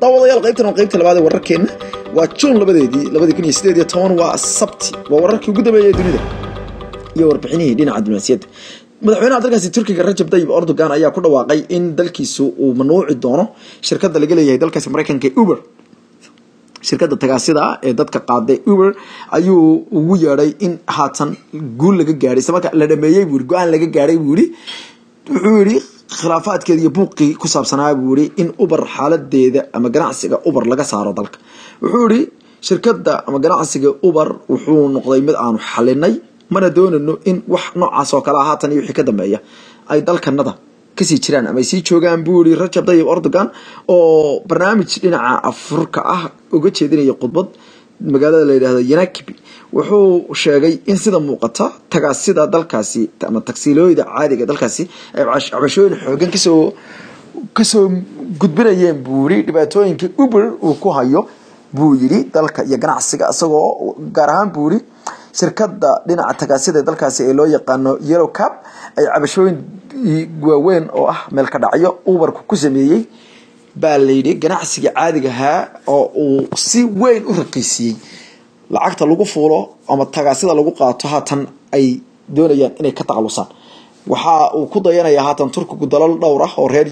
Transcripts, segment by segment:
daawadayaal qaybtan qaybta labaad ee wararkeenna waa juun labadeedii labadii kun iyo iyo toban waa sabti waa wararkii ugu dambeeyay ee dunida iyo warbixinihii dhinaca diblomaasiyadda madaxweynaha dalkaasi turkiga rajab tayyib erdogan ayaa ku dhawaaqay in dalkiisu uu mamnuuci doono shirkadda laga leeyahay dalkaasi maraykanka uber. Shirkadda tagaasida ee dadka qaaday uber ayuu ugu yeedhay in haatan guul laga gaadhay. Isla marka la dhameeyey buu go'aan laga gaadhay buu wuxuu yidhi khilaafaadkeeda iyo buuqii ku saabsanaa buu yidhi in uber xaaladeeda ama ganacsiga uber laga saaro dalka. Wuxuu yidhi shirkadda ama ganacsiga uber wuxuu noqday mid aanu xalinay mana doonayno in wax noocaas oo kale haatan iyo wixii ka dambeeya ay dalkanada ka sii jiraan ama ay sii joogaan buu yihi rajab tayyib erdogan oo barnaamij dhinaca afurka ah uga jeedinaya khudbad magaalada la yidhahdo yanakibi wuxuu sheegay in sida muuqata tagaasida dalkaasi ama tagsiilooyda caadiga dalkaasi ay cabashooyin xoogan ka soo ka soo gudbinayeen buu yihi dhibaatooyinka uber uu ku hayo buu yidhi dalka iyo ganacsiga isagoo gaar ahaan buu yihi shirkadda dhinaca tagaasida dalkaasi ee loo yaqaano yellow cap ay cabashooyin waaweyn oo ah meel ka dhacyo uberku ku sameeyey baa layidhi ganacsiga caadigahaa oo uu si weyn u raqiisiyey lacagta lagu fuulo ama tagaasida lagu qaato haatan ay doonayaan inay ka taqalusaan. Waxa uu ku dayanaya haatan turkigu dalal dhowr ah oo reer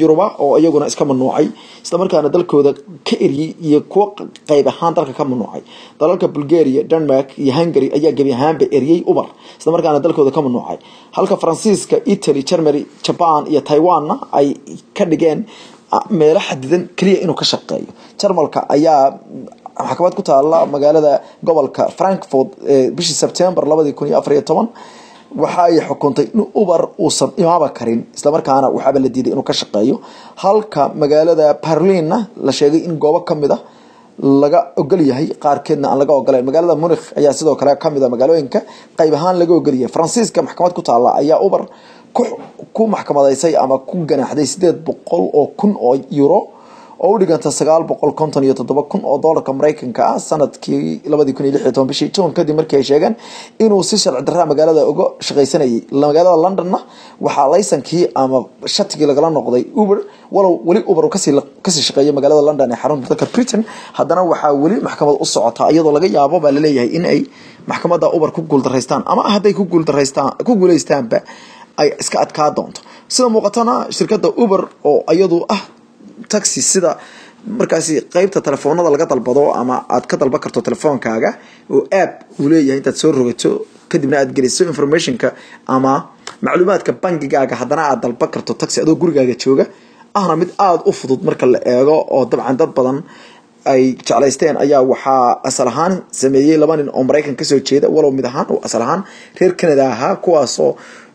yuruba oo iyaguna iska mamnuucay islamarkaana dalkooda ka eryey iyo kuwo qayb ahaan dalka ka mamnuucay. Dalalka bulgaria denmark iyo hungary ayaa gebi ahaanba eryey uber islamarkaana dalkooda ka mamnuucay. Halka faransiiska italy germany jaban iyo taiwanna ay ka dhigeen meelo xadidan keliya inuu ka shaqeeyo. Jarmalka ayaa maxkamad ku taala magaalada gobolka frankfort bishii september labadii kun iyo afar iyo toban waxa ay xukuntay in uber uusan imaaba karin islamarkaana waxaaba la diiday inuu ka shaqeeyo. Halka magaalada berlinna la sheegay in goobo ka mid a laga ogol yahay qaarkeedna aan laga ogolayn magaalada munikh ayaa sidoo kale ka mid a magaalooyinka qayb ahaan laga ogol yahay. Faransiiska maxkamad ku taala ayaa uber ku maxkamadaysay ama ku ganaaxday sideed boqol oo kun oo euro oo u dhiganta sagaal boqol konton iyo toddoba kun oo doolarka maraykanka ah sannadkii labadii kun iyo lix iyo toban bishii juun kadib markii ay sheegeen inuu si sharci darraa magaalada uga shaqaysanayay. Magaalada londonna waxaa laysankii ama shatigii lagala noqday uber walow weli uber ka sii shaqeeya magaalada london ee xarunta dalka britain. Haddana waxaa weli maxkamad u socotaa iyadoo laga yaabo baa la leeyahay in ay maxkamadda uber ku guuldaraystaan ama hadday ku guuldaraystaan ku guuleystaanba ay iska adkaa doonto. Sida muuqatana shirkadda uber oo iyadu ah taxi sida markaasi qeybta telefoonada laga dalbado ama aad ka dalban karto telefoonkaaga oo app uu leeyahay intaad soo rogato kadibna aad geliso informationka ama macluumaadka bangigaaga haddana aad dalban karto taxi adoo gurigaaga jooga ahna mid aada u fudud marka la eego oo dabcan dad badan ay jeclaysteen ayaa waxaa asal ahaan sameeyey laba nin oo maraykan ka soo jeeda walow mid ahaan oo asal ahaan reer canada ahaa kuwaasoo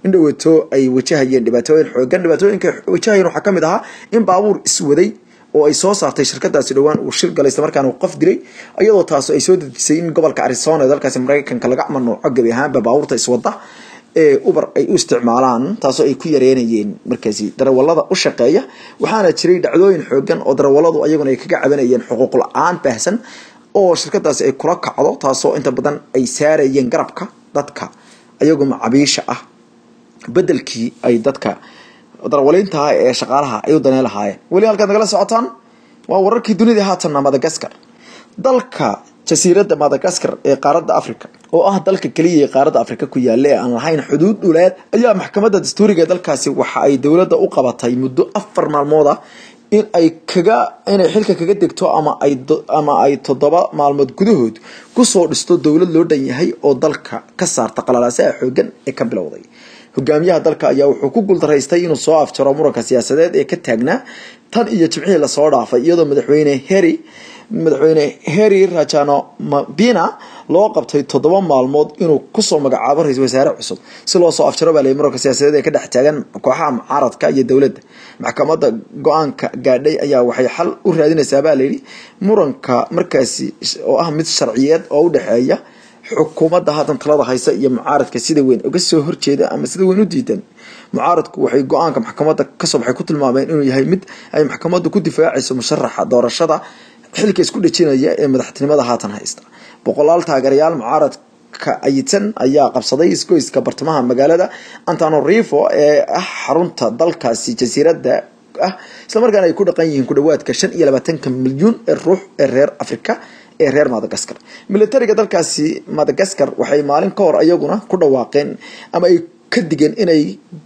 indhaweto ay wajahayeen dhibaatooyin xoogan dhibaatooyinka wajahayeen waxaa ka mid ahaa in baabuur iswaday oo ay soo saartay shirkadaasi dhowaan uu shir galay islamarkaana qof dilay iyadoo taas ay soo dedisay in gobolka arizona ee dalkaasi maraykanka laga mamnuuco gebi ahaanba baabuurta iswada ee uber ay u isticmaalaan taasoo ay ku yareynayeen markaasi darawalada u shaqeeya. Waxaana jiray dhacdooyin xoogan oo darawaladu ayaguna ay kaga cabanayeen xuquuq la'aan baahsan oo shirkadaasi ay kula kacdo taasoo inta badan ay saarayeen garabka dadka ayagu macabiisha ah bedelkii ay dadka darawaliinta ee shaqaalaha ay u daneen lahaayeen. Weli halkaad nagala socotaan waa wararkii dunida haatanna madagaskar. Dalka jasiiradda madagaskar ee qaaradda africa oo ah dalka keliya ee qaaradda africa ku yaalla ee aan lahayn xuduud dhuleed ayaa maxkamadda dastuuriga ee dalkaasi waxa ay dowladda u qabatay muddo afar maalmood ah in ay kaga inay xilka kaga degto ama ay ama ay toddoba maalmood gudahood ku soo dhisto dowlad loo dhan yahay oo dalka ka saarta qalalaasaha xoogan ee ka bilowday hogaamiyaha dalka ayaa wuxuu ku guuldaraystay inuu soo afjaro muranka siyaasadeed ee ka taagnaa tan iyo jimcihii la soo dhaafay iyadoo madaxweyne heri madaxweyne heri rajano mabina loo qabtay toddoba maalmood inuu ku soo magacaabo ra'isul wasaare cusub. Si loo soo afjaro baa lay muranka siyaasadeed ee ka dhex taagan kooxaha mucaaradka iyo dowladda. Maxkamadda go'aanka gaadhay ayaa waxay xal u raadinaysaa baa layidhi muranka markaasi oo ah mid sharciyeed oo u dhexeeya xukuumadda haatan talada haysa iyo mucaaradka sida weyn uga soo horjeeda ama sida weyn u diidan mucaaradku waxay go-aanka maxkamadda kasoo baxay ku tilmaameen inuu yahay mid ay maxkamaddu ku difaacayso musharaxa doorashada xilka isku dhejinaya ee madaxtinimada haatan haysta boqolaal taageerayaal mucaaradka ayitan ayaa qabsaday isgoyska bartamaha magaalada antanorivo ee ah xarunta dalkaasi jasiiradda ah islamarkaana ay ku dhaqan yihiin ku dhawaadka shan iyo labaatanka milyuun ee ruux ee reer afrika ee reer madagaskar. Militariga dalkaasi madagaskar waxay maalin ka hor ayaguna ku dhawaaqeen ama ay ka digeen inay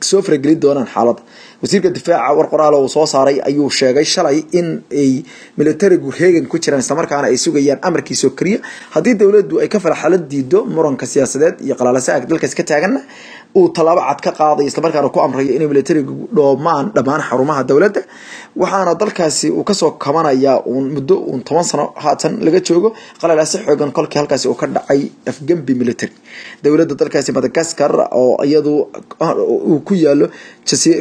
soo faragelin doonaan xaaladda wasiirka difaaca war qoraal uu soo saaray ayuu sheegay shalay in ay militarigu heegan ku jiraan islamarkaana ay sugayaan amarkiisoo keliya. Haddii dowladdu ay ka falaxalo diido muranka siyaasadeed iyo qalaalasa dalkaas ka taaganna uu tallaabo cad ka qaadayo islamarkaana ku amrayo inay militarigu dhoomaan dhammaan xarumaha dowladda. Waxaana dalkaasi uu ka soo kabanayaa uun muddo uun toban sano haatan laga joogo qalalaasi xoogan kolkii halkaasi uu ka dhacay afgembi military. Dowladda dalkaasi madagaskar oo iyadu uu ku yaalo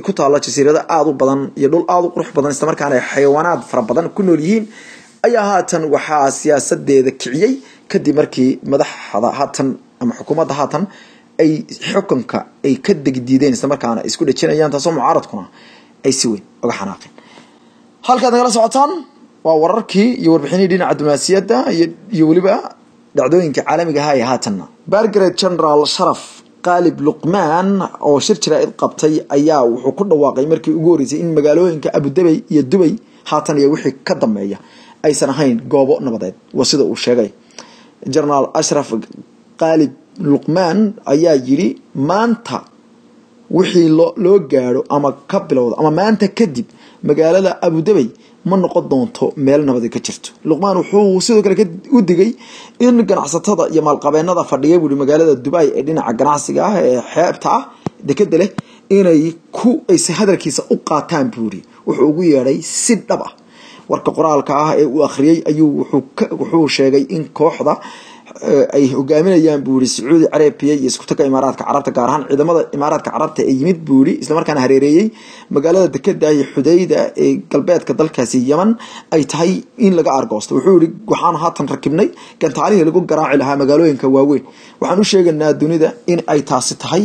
ku taalo jasiirado aada u badan iyo dhul aada u qurux badan islamarkaana ay xayawaanaad fara badan ku nool yihiin ayaa haatan waxaa siyaasadeeda kiciyey. Kadib markii madaxda haatan ama xukuumadda haatan ay xukunka ay ka degdiideen islamarkaana isku dhejinayaan taasoo mucaaradkuna ay si weyn uga xanaaqeen. Halkaad nagala socotaan waa wararkii iyo warbixinihii dhinaca diblomaasiyadda iyo weliba dhacdooyinka caalamiga aha ee haatanna. Bargaret general sharaf qaalib luqmaan oo shir jaraa'id qabtay ayaa wuxuu ku dhawaaqay markii ugu horreysay in magaalooyinka abudabey iyo dubay haatan iyo wixii ka dambeeya aysan ahayn goobo nabadeed. Waa sida uu sheegay. Generaal ashraf qaalib luqmaan ayaa yidhi maanta wixii loo gaadho ama ka bilowda ama maanta kadib magaalada abudabey ma noqon doonto meel nabadi ka jirto. Luqmaan wuxuu sidoo kale u digay in ganacsatada iyo maalqabeenada fadhiya buui magaalada dubai ee dhinaca ganacsiga ah ee xeebta ah dekeda leh inay ku ayse hadalkiisa u qaataan buuri wuxuu ugu yeedhay si dhab ah. Warka qoraalka ah ee uu akhriyey ayuu wuxuu sheegay in kooxda ay hogaaminayaan buu yihi sacuudi carabiya iyo iskutaga imaaraadka carabta gaar ahaan ciidamada imaaraadka carabta ee yimid buu yihi islamarkaana hareereeyey magaalada dekeda iyo xudayda ee galbeedka dalkaasi yeman ay tahay in laga argoosto wuxuu yihi waxaan haatan rakibnay gantaalihii lagu garaaci lahaa magaalooyinka waaweyn. Waxaan u sheegaynaa dunida in ay taasi tahay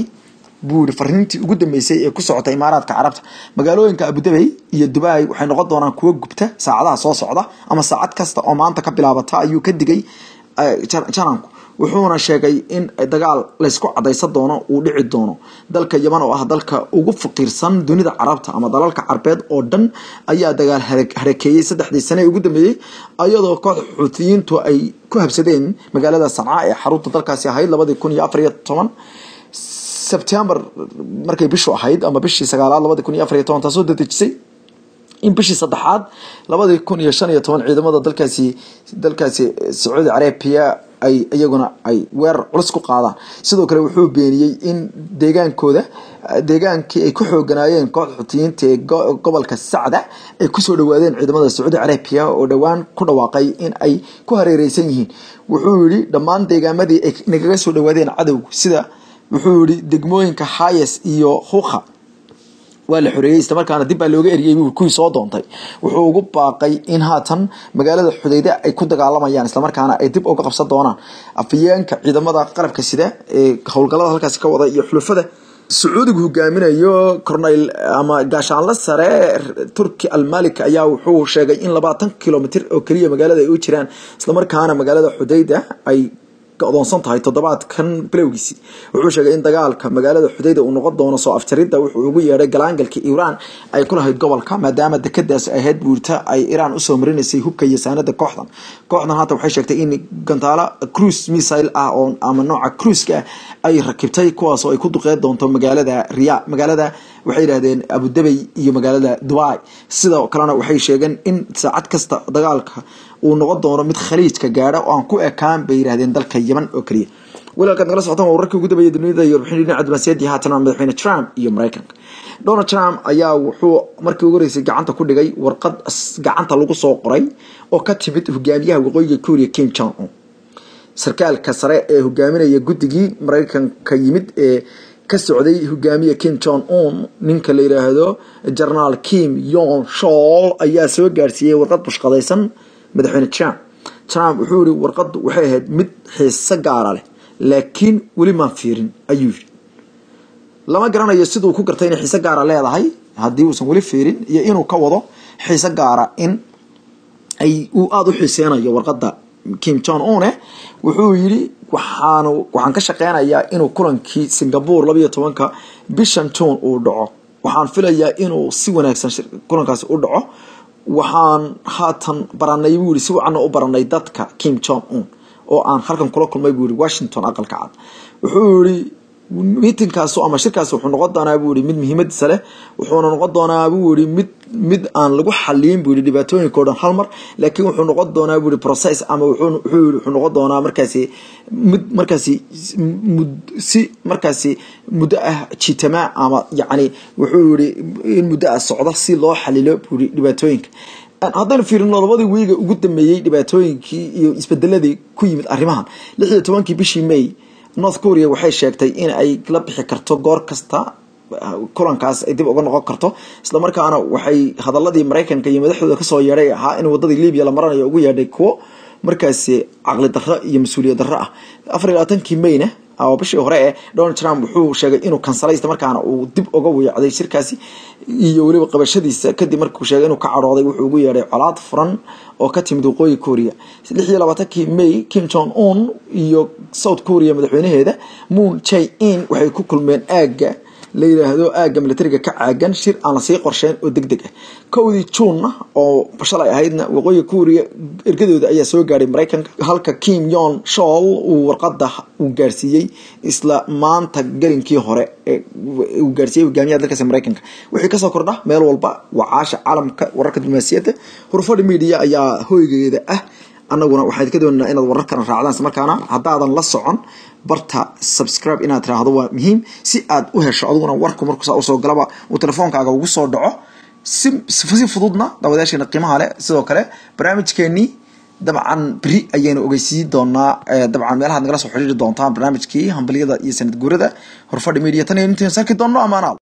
buu yihi fariintii ugu dambeysay ee ku socota imaaraadka carabta. Magaalooyinka abudabey iyo dubai waxay noqon doonaan kuwo gubta saacadaha soo socda ama saacad kasta oo maanta ka bilaabata ayuu ka digay jananku wuxuuna sheegay in dagaal laysku cadaysan doono uu dhici doono. Dalka yeman oo ah dalka ugu faqiirsan dunida carabta ama dalalka carbeed oo dhan ayaa dagaal harakeeyey saddexdii sane ee ugu dambeeyey ayadoo kooxda xuutiyiintu ay ku habsadeen magaalada sanca ee xarunta dalkaasi ahayd labadii kun iyo afar iyo toban sebtembar markay bishu ahayd ama bishii sagaalaad labadii kun iyo afar iyo toban taasoo dadejisay in bishii saddexaad labadii kun iyo shan iyo toban ciidamada dalkaasi dalkaasi sacuudi carabiya ay iyaguna ay weerar culus ku qaadaan. Sidoo kale wuxuu beeniyey in deegaankooda deegaankii ay ku xooganaayeen kooxda xutiyiinta ee gobolka sacda ay ku soo dhawaadeen ciidamada sacuudi carabiya oo dhowaan ku dhawaaqay in ay ku hareereysan yihiin. Wuxuu yihi dhammaan deegaamadii ay nagaga soo dhawaadeen cadowgu. Sida wuxuu yihi degmooyinka hayes iyo huqa waa la xoreeyey islamarkaana dib baa looga eriyey kuwii soo doontay. Wuxuu ugu baaqay in haatan magaalada xudayde ay ku dagaalamayaan islamarkaana ay dib uga qabsan doonaan. Afayeenka ciidamada qalabka sida ee howlgallada halkaasi ka wada iyo xulufada sacuudigu hogaaminayo corneyl ama gaashaanle sare turki almalik ayaa wuxuu sheegay in labaatan kilomitr oo keliya magaalada ay u jiraan. Islamarkaana magaalada xudayda ay odoonsan tahay toddobaadkan bilowgiisii. Wuxuu sheegay in dagaalka magaalada xudayda uu noqon doono soo afjaridda. Wuxuu ugu yeedhay galaangalka iiraan ay ku lahayd gobolka maadaama dekadaas ahayd buurta ay iiraan u soo marinaysay hubka iyo saanada kooxdan. Kooxdan haatan waxay sheegtay in gantaalo cruise missile ah oo ama nooca cruiska ah ay rakibtay kuwaasoo ay ku duqeyn doonto magaalada riya magaalada waxay yidhahdeen abudabey iyo magaalada dubai. Sidoo kalena waxay sheegeen in saacad kasta dagaalka uu noqon doono mid khaliijka gaadha oo aan ku ekaan bay yidhahdeen dalka yeman oo keliya. Walaalkaad nagala socotaan wararkii ugu dambeeyay dunida iyo warbixin dhinaca diblomaasiyaddii haatan madaxweyne trump iyo maraykanka. Donald trump ayaa wuxuu markii ugu horeysay gacanta ku dhigay warqad gacanta lagu soo qoray oo ka timid hogaamiyaha waqooyiga korea kim jong un sarkaalka sare ee hogaaminaya guddigii maraykanka yimid ee كسعودي هو كيم كين تون أون من كل يرهدو جرنال كيم يون شول أيا سو جارسيا ورقد مش قضيسا مدحين تشام تشام حوري ورقد وحيهد مد حيس عليه لكن ولي ما فيرن أيوش لما جرنا يسدو كوكر تين حيس سجارة لا هذا هاي هديو سن ولي فيرن يا إنه كوضو حيس سجارة إن أي وآدو حسينا يا كيم تون أونه وحوري waxaan waxaan ka shaqeynayaa inuu kulankii singapore labayo tobanka bishan june uu dhaco. Waxaan filayaa inuu si wanaagsan kulankaasi u dhaco. Waxaan haatan baranay buu yihi si wacanna u baranay dadka kim jong un oo aan halkan kula kulmay buu yihi washington aqalka cad. Wuxuu yihi miitinkaas ama shirkaas wuxuu noqon doonaa buu yihi mid muhiimadiisa leh wuxuuna noqon doonaa buu yihi mid mid aan lagu xaliyin buu yihi dhibaatooyinka o dhan hal mar laakiin wuxuu noqon doonaa buu yihi process ama wuxuu noqon doonaa markaasi mid markaasi si markaasi muddo ah jitamaa ama yacni wuxuu yihi in muddo ah socda si loo xalilo buu yihi dhibaatooyinka. Haddaynu fiirino labadii wiiga ugu dambeeyey dhibaatooyinkii iyo isbedeladii ku yimid arrimahan lix iyo tobankii bishii may north korea waxay sheegtay in ay la bixi karto goor kasta kulankaas ay dib uga noqon karto isla markaana waxay hadaladii maraykanka iyo madaxdooda kasoo yeedhay ahaa in wadadii libiya la maranayo ugu yeedhay kuwo markaasi caqli darro iyo mas-uuliyad darro ah afar iyo labaatankii mayna bishii hore ee donald trump wuxuu sheegay inuu kansalay isla markaana uu dib uga weecday shirkaasi iyo weliba qabashadiisa. Kadib markuu sheegay inuu ka cadhooday wuxuu ugu yeedhay colaad furan oo ka timid waqooyi korea lix iyo labaatankii may kim jong un iyo south korea madaxweynaheeda moon jay in waxay ku kulmeen aagga la yidhaahdo aagga militariga ka caagan shir aan la sii qorsheyn oo deg deg ah. Kowdii juunna oo shalay ahaydna waqooyi korea ergadooda ayaa soo gaadhay maraykanka halka kim yon shol uu warqada uu gaarsiiyey isla maanta gelinkii hore uu gaarsiiyey hogaamiyaha dalkaasi maraykanka. Wixii ka soo kordha meel walba waa caasha caalamka wararka diblomaasiyadda hurfadhi media ayaa hoygeeda ah annaguna waxaan ka doonaynaa inaad wararkana raacdaan isla markaana haddaadan la socon barta subscribe inaad tiraahdo waa muhiim. Si aad u hesho adiguna warku markuusaa u soo galaba uu telefoonkaaga ugu soo dhaco si si fududna daawadayaasheena qiimaha leh. Sidoo kale barnaamijkeenii dabcan beri ayaynu ogeysiin doonaa dabcan meelahaad nagala soo xidhiiri doontaan barnaamijkii hambaliyada iyo sanad guurada. Horfadhi media tan iyo intayn sarki doonno amaanaal